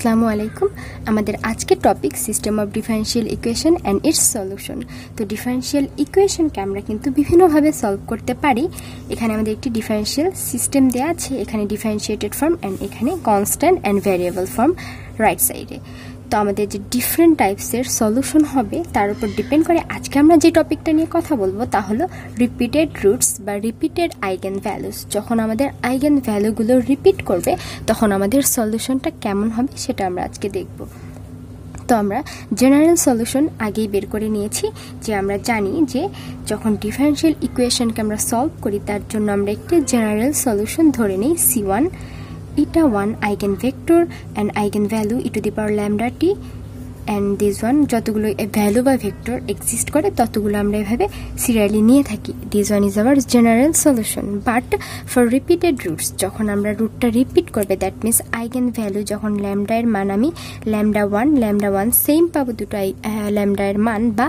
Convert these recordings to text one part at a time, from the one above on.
আসসালামু আলাইকুম। আমাদের আজকের topic system of differential equation and its solution তো ডিফারেন্সিয়াল ইকুয়েশনকে আমরা কিন্তু বিভিন্নভাবে সলভ করতে পারি। এখানে আমাদের একটি ডিফারেন্সিয়াল সিস্টেম দেওয়া আছে। এখানে ডিফারেন্সিয়েটেড ফর্ম অ্যান্ড এখানে constant and variable form right সাইডে তো আমাদের যে ডিফারেন্ট টাইপসের সলিউশন হবে, তার উপর ডিপেন্ড করে আজকে আমরা যে টপিকটা নিয়ে কথা বলব, তা হলো রিপিটেড রুটস বা রিপিটেড আইগেন ভ্যালুস যখন আমাদের আইগেন ভ্যালুগুলো রিপিট করবে, তখন আমাদের সলিউশনটা কেমন হবে সেটা আমরা আজকে দেখব। তো আমরা জেনারেল সলিউশন আগেই বের করে নিয়েছি, যে আমরা জানি যে যখন ডিফারেন্সিয়াল ইকুয়েশনকে আমরা সলভ করি, তার জন্য আমরা একটি জেনারেল সলিউশন ধরে নিই C one eta 1 eigenvector and eigenvalue e to the power lambda t and this one যতগুলো ভ্যালু বা ভেক্টর এক্সিস্ট করে, ততগুলো আমরা এভাবে সিরিয়ালি নিয়ে থাকি। This one is our general solution but for repeated roots যখন আমরা রুটটা রিপিট করবে দ্যাট মিনস আইগেন ভ্যালু যখন ল্যামডায়ের মান আমি lambda one lambda one same পাবো দুটো আই ল্যামডায়ের মান বা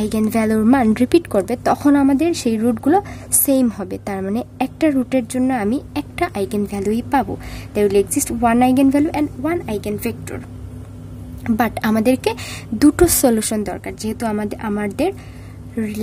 আইগেন ভ্যালুর মান রিপিট করবে, তখন আমাদের সেই রুটগুলো সেম হবে। তার মানে একটা রুটের জন্য আমি একটা আইগেন ভ্যালুই পাবো। There will exist one eigen value and one eigen vector but আমাদেরকে দুটো সলিউশন দরকার যেহেতু আমাদের আমাদের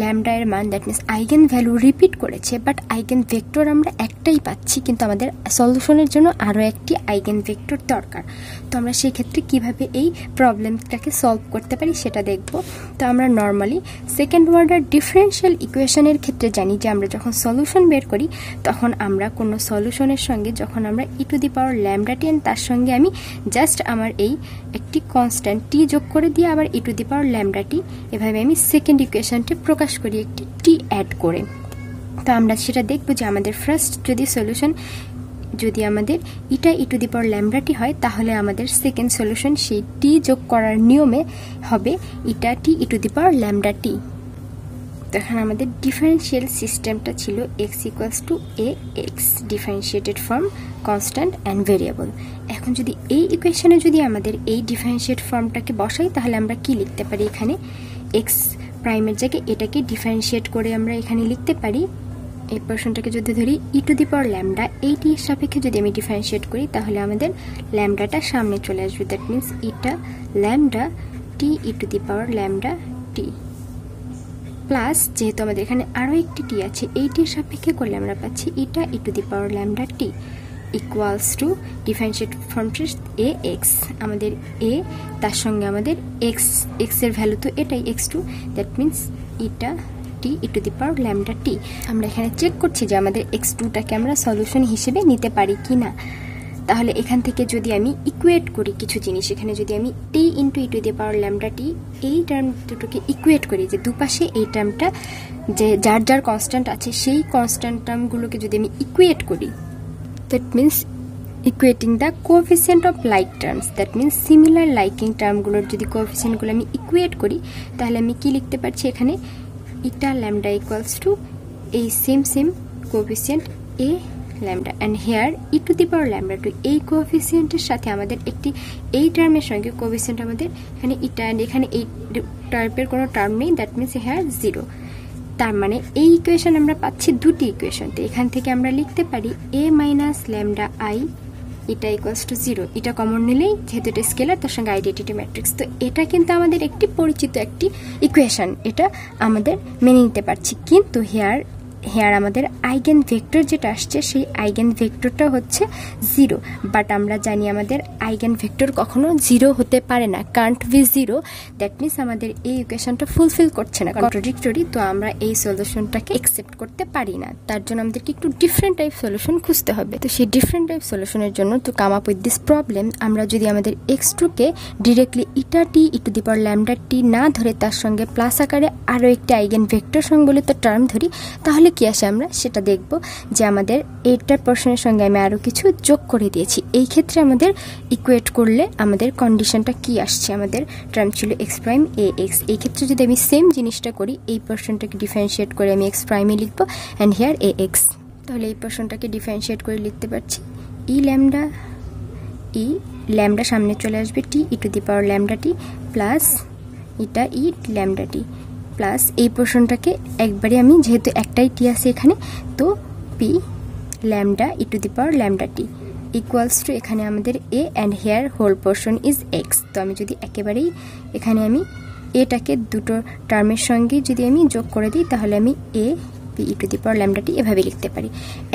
ল্যামডায়ের মান that means eigen value repeat করেছে বাট আইগেন ভেক্টর আমরা একটাই পাচ্ছি, কিন্তু আমাদের সলিউশনের জন্য আরও একটি আইগেন ভেক্টর দরকার। তো আমরা সেই ক্ষেত্রে কীভাবে এই প্রবলেমটাকে সলভ করতে পারি সেটা দেখব। তো আমরা নর্মালি সেকেন্ড ওয়ার্ডার ডিফারেন্সিয়াল ইকুয়েশনের ক্ষেত্রে জানি যে আমরা যখন সলিউশন বের করি, তখন আমরা কোনো সলিউশনের সঙ্গে যখন আমরা e to the power lambda ten তার সঙ্গে আমি জাস্ট আমার এই একটি কনস্ট্যান্ট টি যোগ করে দিয়ে আবার ই টু দি পাওয়ার ল্যামডা টি এভাবে আমি সেকেন্ড ইকুয়েশনটি প্রকাশ করি, একটি টি অ্যাড করে। তো আমরা সেটা দেখব যে আমাদের ফার্স্ট যদি সলিউশন যদি আমাদের ইটা ই টু দি পাওয়ার ল্যামডাটি হয়, তাহলে আমাদের সেকেন্ড সলিউশন সেই টি যোগ করার নিয়মে হবে ইটা t e to the power lambda টি তো এখানে আমাদের ডিফারেন্সিয়াল সিস্টেমটা ছিল x equals to A x differentiated form constant and variable এখন যদি এই ইকুয়েশনে যদি আমাদের এই ডিফারেন্সিয়েট ফর্মটাকে বসাই, তাহলে আমরা কি লিখতে পারি এখানে? এক্স প্রাইমের জায়গায় এটাকে ডিফারেন্সিয়েট করে আমরা এখানে লিখতে পারি। এই পোর্শনটাকে যদি ধরি ই টু দি পাওয়ার ল্যামডা এইটির সাপেক্ষে যদি আমি ডিফারেন্সিয়েট করি, তাহলে আমাদের ল্যামডাটা সামনে চলে আসবে। That means eta lambda t e to the power lambda t plus যেহেতু আমাদের এখানে আরও একটি টি আছে এইটির সাপেক্ষে করলে আমরা পাচ্ছি eta e to the power lambda t equals to differentiate ফর্মটি এ এক্স আমাদের এ তার সঙ্গে আমাদের এক্স এক্সের ভ্যালু তো এটাই x two that means eta t e to the power lambda t আমরা এখানে চেক করছি যে আমাদের এক্স টুটাকে আমরা সলিউশন হিসেবে নিতে পারি কি না তাহলে এখান থেকে যদি আমি ইকুয়েট করি কিছু জিনিস, এখানে যদি আমি t into e to the power lambda t এই টার্ম দুটোকে ইকুয়েট করি যে দুপাশে এই টার্মটা যে যার যার কনস্ট্যান্ট আছে, সেই কনস্ট্যান্ট টার্মগুলোকে যদি আমি ইকুয়েট করি that means equating the coefficient of like terms. That means similar liking টার্মগুলোর যদি কোএফিসিয়েন্টগুলো আমি ইকুয়েট করি, তাহলে আমি কি লিখতে পারছি এখানে? ইটা ল্যামডা ইকুয়ালস টু এই same same coefficient A lambda and here e to the power lambda two এই কোএফিসিয়েন্টের সাথে আমাদের একটি এই টার্মের সঙ্গে কোএফিসিয়েন্ট আমাদের এখানে ইটা অ্যান্ড এখানে এই টাইপের কোনো টার্ম নেই। দ্যাট মিনস হেয়ার জিরো তার মানে এই ইকুয়েশন আমরা পাচ্ছি দুটি ইকুয়েশন তো। এখান থেকে আমরা লিখতে পারি A minus lambda I eta equals to zero এটা কমন নিলেই, যেহেতু এটা স্কেলার তার সঙ্গে আইডেন্টিটি ম্যাট্রিক্স তো এটা কিন্তু আমাদের একটি পরিচিত একটি ইকুয়েশন এটা আমাদের মেনে নিতে পারছি। কিন্তু হেয়ার হেয়ার আমাদের আইগেন ভেক্টর যেটা আসছে, সেই আইগেন ভেক্টরটা হচ্ছে জিরো বাট আমরা জানি আমাদের আইগেন ভেক্টর কখনো জিরো হতে পারে না। Can't be zero that means আমাদের এই ইকুয়েশনটা ফুলফিল করছে না। কন্ট্রাডিক্টরি তো আমরা এই সলিউশনটাকে একসেপ্ট করতে পারি না। তার জন্য আমাদেরকে একটু ডিফারেন্ট টাইপ সলিউশন খুঁজতে হবে। তো সেই ডিফারেন্ট টাইপ সলিউশনের জন্য তো come up with this problem আমরা যদি আমাদের এক্স টুকে directly eta t e to the power lambda t না ধরে, তার সঙ্গে প্লাস আকারে আরও একটি আইগেন ভেক্টর সংবলিত টার্ম ধরি, তাহলে কি আসে আমরা? সেটা দেখব যে আমাদের এইটার পোর্শনের সঙ্গে আমি আরও কিছু যোগ করে দিয়েছি। এই ক্ষেত্রে আমাদের ইকুয়েট করলে আমাদের কন্ডিশনটা কি আসছে? আমাদের টার্ম ছিল এক্স প্রাইম এ এক্স এই ক্ষেত্রে যদি আমি সেম জিনিসটা করি, এই পোর্শনটাকে ডিফারেন্সিয়েট করে আমি এক্স প্রাইমে লিখব অ্যান্ড হেয়ার এ এক্স তাহলে এই পোর্শনটাকে ডিফারেন্সিয়েট করে লিখতে পারছি। ই ল্যামডা ই ল্যামডা সামনে চলে আসবে, t, e to the power lambda t plus eta e lambda t. Plus এই পোর্শনটাকে একবারে আমি যেহেতু একটাই টি আছে এখানে, তো p lambda e to the power lambda t equals to এখানে আমাদের A and here whole portion is x তো আমি যদি একেবারেই এখানে আমি এটাকে দুটো টার্মের সঙ্গে যদি আমি যোগ করে দিই, তাহলে আমি A P E to the power ল্যামডাটি এভাবে লিখতে পারি।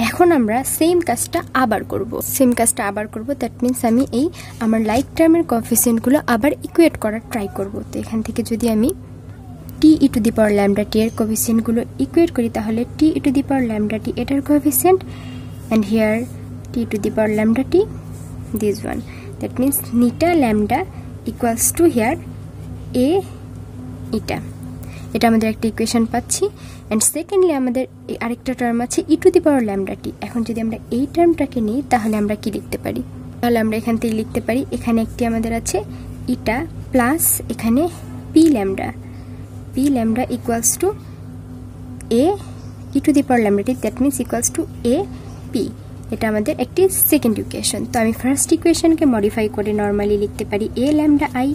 এখন আমরা সেম কাজটা আবার করব। সেম কাজটা আবার করব দ্যাট মিন্স আমি এই আমার লাইক টার্মের কফিসিয়েন্টগুলো আবার ইকুয়েট করার ট্রাই করব। তো এখান থেকে যদি আমি টি e to the power lambda টি এর কোভিসিয়েন্টগুলো ইকুয়েট করি, তাহলে টি e to the power lambda টি এটার coefficient and here t to the power lambda t this one that means নিটা lambda equals to here A eta এটা আমাদের একটা ইকুয়েশন পাচ্ছি and secondly আমাদের আরেকটা টার্ম আছে ই টু দি পাওয়ার ল্যামডা টি। এখন যদি আমরা এই টার্মটাকে নিই, তাহলে আমরা কি লিখতে পারি? তাহলে আমরা এখান থেকে লিখতে পারি, এখানে একটি আমাদের আছে ইটা প্লাস এখানে p lambda. P lambda equals to A e to the power lambda t that means equals to A p এটা আমাদের একটি সেকেন্ড ইকুয়েশন তো আমি ফার্স্ট ইকুয়েশনকে মডিফাই করে নর্মালি লিখতে পারি A lambda I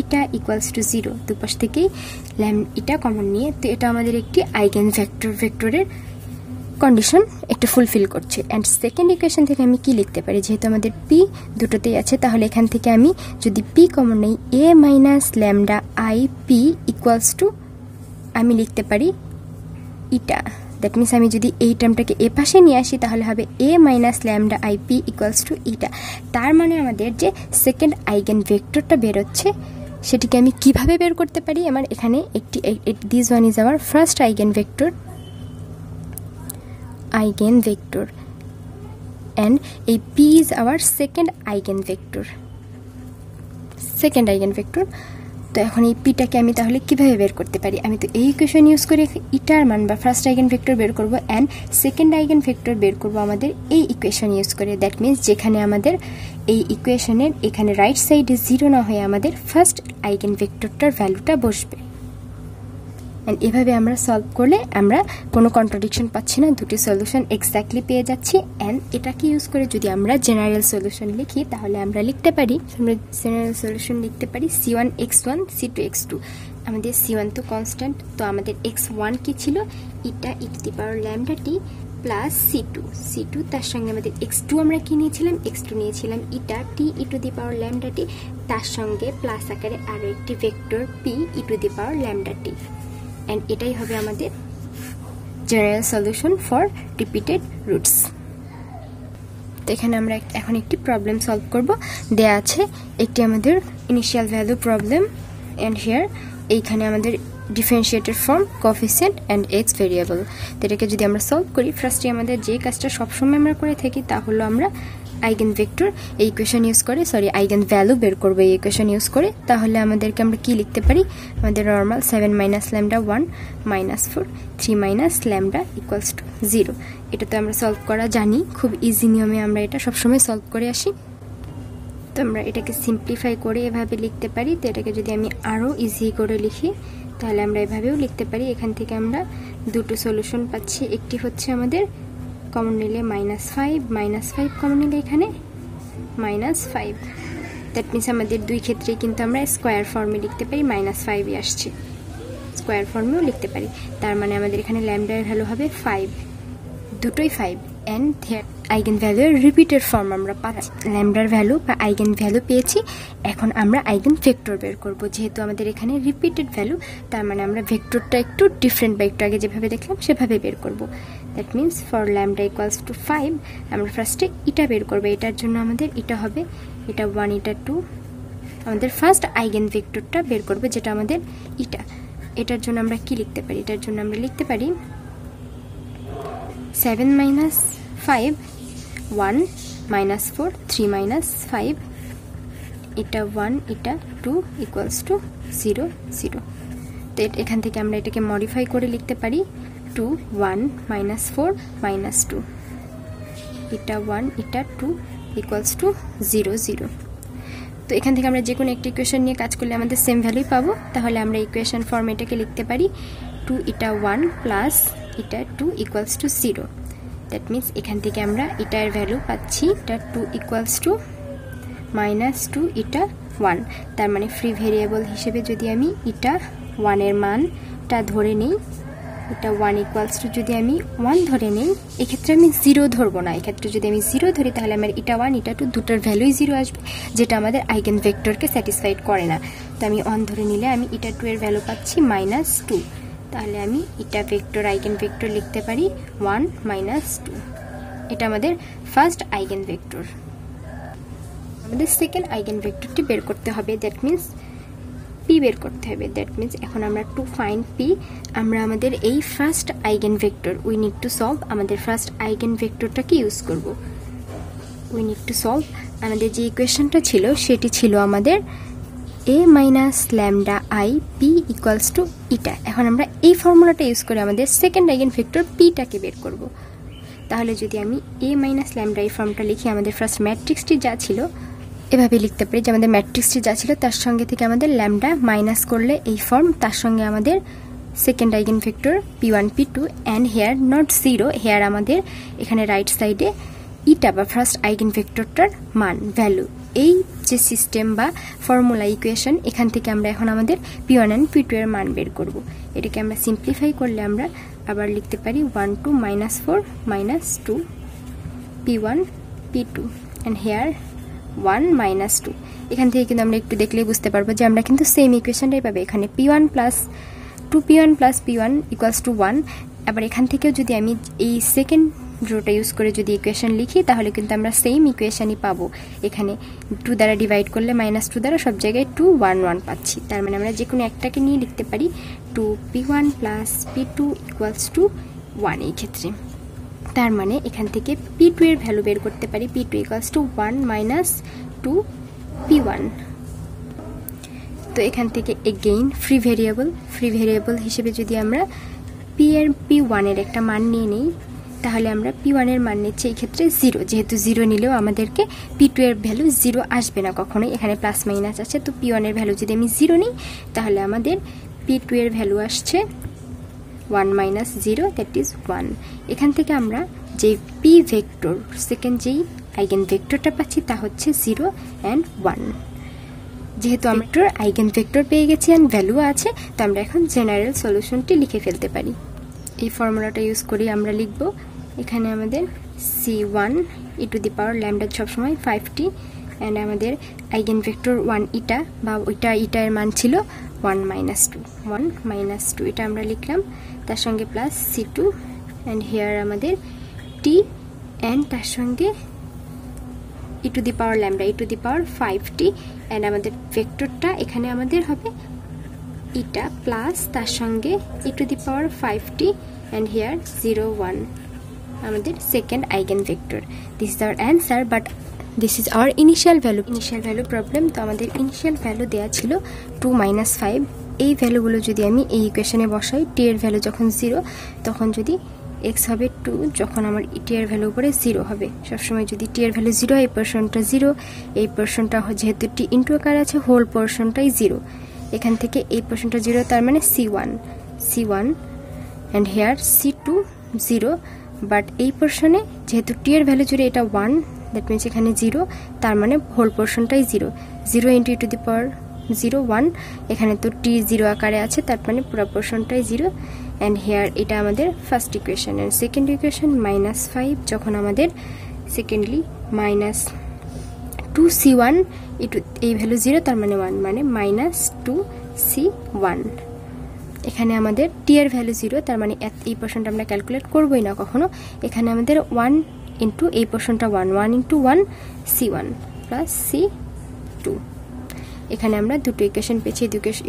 eta equals to zero দুপাশ থেকেই ল্যাম ইটা কমন নিয়ে। তো এটা আমাদের একটি আইগেন ভেক্টর ভেক্টরের কন্ডিশন একটু ফুলফিল করছে। অ্যান্ড সেকেন্ড ইকুয়েশন থেকে আমি কি লিখতে পারি? যেহেতু আমাদের পি দুটোতেই আছে, তাহলে এখান থেকে আমি যদি পি কমন নেই A minus lambda I p equals to আমি লিখতে পারি ইটা দ্যাট মিনস আমি যদি এই টার্মটাকে এ পাশে নিয়ে আসি, তাহলে হবে A minus lambda I p equals to eta তার মানে আমাদের যে সেকেন্ড আইগেন ভেক্টরটা বেরোচ্ছে, সেটিকে আমি কীভাবে বের করতে পারি? আমার এখানে একটি this one is our first eigen vector eigen vector. And এই p is our second eigen vector. Second eigen vector. তো এখন এই পিটাকে আমি তাহলে কীভাবে বের করতে পারি? আমি তো এই ইকুয়েশন ইউজ করে ইটার মান বা ফার্স্ট আইগেন ভেক্টর বের করব অ্যান্ড সেকেন্ড আইগেন ভেক্টর বের করব আমাদের এই ইকুয়েশন ইউজ করে। দ্যাট মিনস যেখানে আমাদের এই ইকুয়েশনের এখানে রাইট সাইডে জিরো না হয়ে আমাদের ফার্স্ট আইগেন ভেক্টরটার ভ্যালুটা বসবে। অ্যান্ড এভাবে আমরা সলভ করলে আমরা কোনো কন্ট্রাডিকশন পাচ্ছি না, দুটি সলিউশন এক্স্যাক্টলি পেয়ে যাচ্ছি। অ্যান্ড এটাকে ইউজ করে যদি আমরা জেনারেল সলিউশন লিখি, তাহলে আমরা লিখতে পারি, আমরা জেনারেল সলিউশন লিখতে পারি C one x one C two x two আমাদের সি ওয়ান তো কনস্ট্যান্ট তো আমাদের এক্স ওয়ান কী ছিল? Eta e to the power lambda t plus C two C two তার সঙ্গে আমাদের এক্স টু আমরা কী নিয়েছিলাম? এক্স টু নিয়েছিলাম ইটা t e to the power lambda টি তার সঙ্গে প্লাস আকারে আরও একটি vector p e to the power lambda t and এটাই হবে আমাদের general solution for repeated roots তো এখানে আমরা এখন একটি প্রবলেম সলভ করব। দেয়া আছে একটি আমাদের initial value problem and here এইখানে আমাদের differentiated form coefficient and x variable তো এটাকে যদি আমরা সলভ করি ফার্স্টে আমাদের যে কাজটা সবসময় আমরা করে থাকি তা হলো আমরা আইগেন ভেক্টর, এই ইকুয়েশন ইউজ করে সরি আইগেন ভ্যালু বের করব এই ইকুয়েশন ইউজ করে, তাহলে আমাদেরকে আমরা কি লিখতে পারি? আমাদের normal seven minus lambda one minus four three minus lambda equals to zero এটা তো আমরা সলভ করা জানি, খুব ইজি নিয়মে আমরা এটা সবসময় সলভ করে আসি। তো আমরা এটাকে সিম্পলিফাই করে এভাবে লিখতে পারি, তো এটাকে যদি আমি আরও ইজি করে লিখি, তাহলে আমরা এভাবেও লিখতে পারি। এখান থেকে আমরা দুটো সলিউশন পাচ্ছি, একটি হচ্ছে আমাদের কমন নিলে minus five minus five common নিলে এখানে মাইনাস ফাইভ দ্যাট মিনস আমাদের দুই ক্ষেত্রেই কিন্তু আমরা স্কোয়ার ফর্মে লিখতে পারি মাইনাস ফাইভই আসছে। স্কোয়ার ফর্মেও লিখতে পারি। তার মানে আমাদের এখানে ল্যামডার ভ্যালু হবে ফাইভ দুটোই ফাইভ অ্যান্ড আইগেন ভ্যালুর রিপিটেড ফর্ম আমরা পাচ্ছি। ল্যামডার ভ্যালু বা আইগেন ভ্যালু পেয়েছি। এখন আমরা আইগেন ভেক্টর বের করব। যেহেতু আমাদের এখানে রিপিটেড ভ্যালু তার মানে আমরা ভেক্টরটা একটু ডিফারেন্ট বা একটু আগে যেভাবে দেখলাম, সেভাবে বের করব। That means for lambda equals to five আমরা ফার্স্টে ইটা বের করব। এটার জন্য আমাদের এটা হবে এটা ওয়ান ইটা টু আমাদের ফার্স্ট আইগেন ভেক্টরটা বের করব, যেটা আমাদের ইটা এটার জন্য আমরা কি লিখতে পারি? এটার জন্য আমরা লিখতে পারি seven minus five one minus four three minus five eta one eta two equals to zero zero তো এখান থেকে আমরা এটাকে মডিফাই করে লিখতে পারি। Two one minus four minus two eta one eta two equals to zero zero তো এখান থেকে আমরা যে কোনো একটি ইকুয়েশন নিয়ে কাজ করলে আমাদের সেম ভ্যালুই পাবো। তাহলে আমরা ইকুয়েশন ফর্ম এটাকে লিখতে পারি two eta one plus eta two equals to zero that means এখান থেকে আমরা ইটার ভ্যালু পাচ্ছি। Eta two equals to minus two eta one তার মানে ফ্রি ভেরিয়েবল হিসেবে যদি আমি ইটা ওয়ানের মানটা ধরে নিই এটা ওয়ান ইকুয়ালস টু যদি আমি ওয়ান ধরে নিই, এক্ষেত্রে আমি জিরো ধরবো না। এক্ষেত্রে যদি আমি জিরো ধরি, তাহলে আমার এটা ওয়ান এটা টু দুটোর ভ্যালুই জিরো আসবে, যেটা আমাদের আইগেন ভেক্টরকে স্যাটিসফাইড করে না। তো আমি ওয়ান ধরে নিলে আমি এটা টু এর ভ্যালু পাচ্ছি মাইনাস টু তাহলে আমি এটা ভেক্টর আইগেন ভেক্টর লিখতে পারি ওয়ান মাইনাস টু এটা আমাদের ফার্স্ট আইগেন ভেক্টর আমাদের সেকেন্ড আইগেন ভেক্টরটি বের করতে হবে দ্যাট মিন্স পি বের করতে হবে। দ্যাট মিন্স এখন আমরা টু ফাইন পি আমরা আমাদের এই first eigen vector we need to solve আমাদের ফার্স্ট আইগেন ভেক্টরটাকে ইউজ করব? উই নিড টু সলভ আমাদের যে ইকুয়েশনটা ছিল, সেটি ছিল আমাদের A minus lambda I p equals to eta এখন আমরা এই ফর্মুলাটা ইউজ করে আমাদের সেকেন্ড আইগেন ভেক্টর পিটাকে বের করব। তাহলে যদি আমি এ মাইনাস ল্যামডা এই ফর্মটা লিখি, আমাদের ফার্স্ট ম্যাট্রিক্সটি যা ছিল এভাবে লিখতে পারি যে আমাদের ম্যাট্রিক্সটি যা ছিল তার সঙ্গে থেকে আমাদের ল্যামডা মাইনাস করলে এই ফর্ম, তার সঙ্গে আমাদের second eigen vector p one p two and here not zero here আমাদের এখানে রাইট সাইডে ইটা বা ফার্স্ট আইগেন ভেক্টরটার মান ভ্যালু এই যে সিস্টেম বা ফর্মুলা ইকুয়েশন এখান থেকে আমরা এখন আমাদের p one and p two এর মান বের করব। এটাকে আমরা সিম্পলিফাই করলে আমরা আবার লিখতে পারি one two minus four minus two p one p two and here one minus two এখান থেকে কিন্তু আমরা একটু দেখলেই বুঝতে পারব যে আমরা কিন্তু সেম ইকুয়েশনটাই পাবো। এখানে p one plus two p one plus p one equals to one আবার এখান থেকেও যদি আমি এই সেকেন্ড রোটা ইউজ করে যদি ইকুয়েশন লিখি, তাহলে কিন্তু আমরা সেম ইকুয়েশনই পাবো। এখানে টু দ্বারা ডিভাইড করলে মাইনাস টু দ্বারা সব জায়গায় টু ওয়ান ওয়ান পাচ্ছি। তার মানে আমরা যে কোনো একটাকে নিয়ে লিখতে পারি। Two p one plus p two equals to one এই ক্ষেত্রে। তার মানে এখান থেকে পি টু এর ভ্যালু বের করতে পারি p two equals to one minus two p one তো এখান থেকে again free variable free variable হিসেবে যদি আমরা পি এর পি ওয়ানের একটা মান নিয়ে নিই, তাহলে আমরা পি ওয়ানের মান নিচ্ছি এই ক্ষেত্রে জিরো যেহেতু জিরো নিলেও আমাদেরকে পি টু এর ভ্যালু জিরো আসবে না কখনোই, এখানে প্লাস মাইনাস আছে। তো পি ওয়ানের ভ্যালু যদি আমি জিরো নিই, তাহলে আমাদের পি টু এর ভ্যালু আসছে one minus zero that is one এখান থেকে আমরা যে পি ভেক্টর সেকেন্ড যেই আইগেন ভেক্টরটা পাচ্ছি তা হচ্ছে জিরো অ্যান্ড ওয়ান যেহেতু আমরা আইগেন ভেক্টর পেয়ে গেছি অ্যান্ড ভ্যালু আছে তো আমরা এখন জেনারেল সলিউশনটি লিখে ফেলতে পারি। এই ফর্মুলাটা ইউজ করি আমরা লিখব। এখানে আমাদের C one e to the power lambda সবসময় ফাইভটি অ্যান্ড আমাদের আইগেন ভেক্টর ওয়ান ইটা বা ওইটা ইটার মান ছিল one minus two one minus two এটা আমরা লিখলাম। তার সঙ্গে plus C two and here আমাদের টি অ্যান্ড তার সঙ্গে e to the power lambda e to the power five t and আমাদের ভেক্টরটা এখানে আমাদের হবে ইটা প্লাস তার সঙ্গে e to the power five t and here zero one আমাদের second eigen vector this is our answer but this is hour initial value initial value problem তো আমাদের ইনিশিয়াল ভ্যালু দেওয়া ছিল টু মাইনাস ফাইভ এই ভ্যালুগুলো যদি আমি এই ইকুয়েশনে বসাই টি এর ভ্যালু যখন জিরো তখন যদি এক্স হবে টু যখন আমার টি এর ভ্যালু উপরে জিরো হবে। সবসময় যদি টি এর ভ্যালু জিরো এই পোর্শনটা জিরো এই পোর্শনটা যেহেতু টি ইন্টু আকার আছে হোল পোর্শনটাই জিরো এখান থেকে এই পোর্শনটা জিরো তার মানে C one C one and here C two zero but এই পোর্শনে যেহেতু টি এর ভ্যালু জুড়ে এটা ওয়ান দ্যাট মিনস এখানে জিরো তার মানে whole পোর্শনটাই zero zero into to the power zero one এখানে তো টি জিরো আকারে আছে, তার মানে পুরো পোর্শনটাই জিরো অ্যান্ড হেয়ার এটা আমাদের first equation and second equation minus five যখন আমাদের secondly minus two C one e two এই ভ্যালু জিরো তার মানে ওয়ান মানে মাইনাস টু সি ওয়ান এখানে আমাদের টি এর ভ্যালু জিরো তার মানে এই পোর্শনটা আমরা ক্যালকুলেট করবোই না কখনো। এখানে আমাদের ওয়ান ইন্টু এই পোর্শনটা one one into one C one plus C two এখানে আমরা দুটো ইকুয়েশন পেয়েছি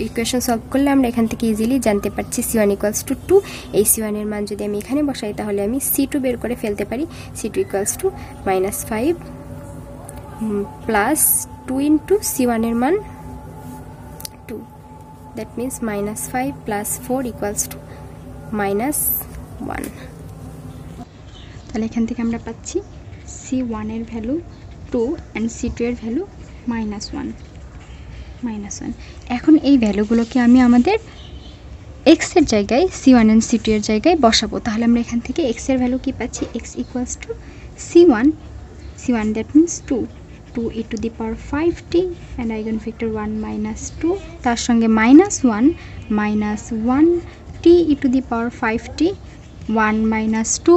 ইকুয়েশন সলভ করলে আমরা এখান থেকে ইজিলি জানতে পারছি C one equals to two এই সি ওয়ানের মান যদি আমি এখানে বসাই, তাহলে আমি সি টু বের করে ফেলতে পারি। C two equals to minus five plus two into C ওয়ানের মান two that means minus five plus four equals to minus one তাহলে এখান থেকে আমরা পাচ্ছি সি ওয়ানের value two and C two এর value minus one minus one এখন এই ভ্যালুগুলোকে আমি আমাদের এক্সের জায়গায় C one and C two এর জায়গায় বসাবো। তাহলে আমরা এখান থেকে এক্সের ভ্যালু কী পাচ্ছি? X equals to C one C one that means two two e to the power five t and eigen vector one minus two তার সঙ্গে minus one minus one t e to the power five t one minus two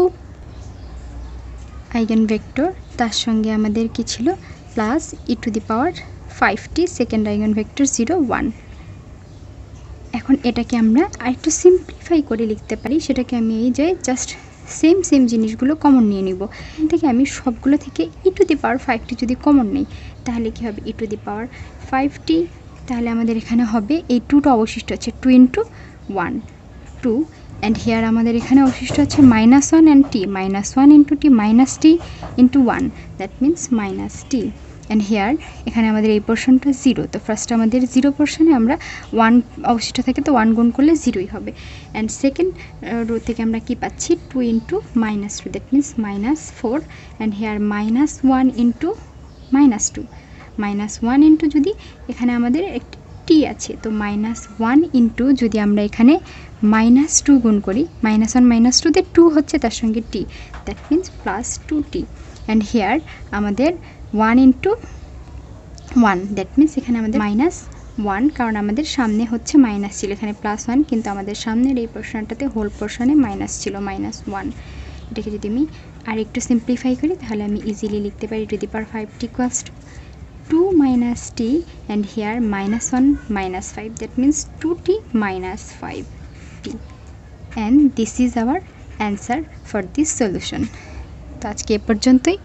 eigen vector, তার সঙ্গে আমাদের কি ছিল? Plus e to the power five t second eigen vector zero one এখন এটাকে আমরা আরেকটু সিম্পলিফাই করে লিখতে পারি। সেটাকে আমি এই যে জাস্ট সেম সেম জিনিসগুলো কমন নিয়ে নিব। থেকে আমি সবগুলো থেকে ই টু দি পাওয়ার ফাইভটি যদি কমন নেই, তাহলে কি হবে? ই টু দি পাওয়ার ফাইভটি তাহলে আমাদের এখানে হবে এই টুটা অবশিষ্ট আছে two into one two and here আমাদের এখানে অবশিষ্ট আছে minus one and t minus one into t minus t into one that means minus t and here এখানে আমাদের এই পোর্শনটা জিরো তো ফার্স্ট আমাদের জিরো পোর্শনে আমরা ওয়ান অবশিষ্ট থাকে তো ওয়ান গুণ করলে জিরোই হবে। অ্যান্ড সেকেন্ড রো থেকে আমরা কি পাচ্ছি? Two into minus two that means minus four and here minus one into minus two minus one into যদি এখানে আমাদের একটি টি আছে, তো মাইনাস ওয়ান ইন্টু যদি আমরা এখানে মাইনাস টু গুণ করি মাইনাস ওয়ান মাইনাস টুতে টু হচ্ছে তার সঙ্গে t that means plus two t and here আমাদের one into one that means এখানে আমাদের মাইনাস ওয়ান কারণ আমাদের সামনে হচ্ছে মাইনাস ছিল, এখানে প্লাস ওয়ান কিন্তু আমাদের সামনের এই পোর্শনটাতে হোল পোর্শনে মাইনাস ছিল মাইনাস ওয়ান এটাকে যদি আমি আর একটু সিম্পলিফাই করি, তাহলে আমি ইজিলি লিখতে পারি to the power five t 2 minus t and here minus 1 minus 5 that means 2t minus 5t and this is our answer for this solution তো আজকে এ পর্যন্তই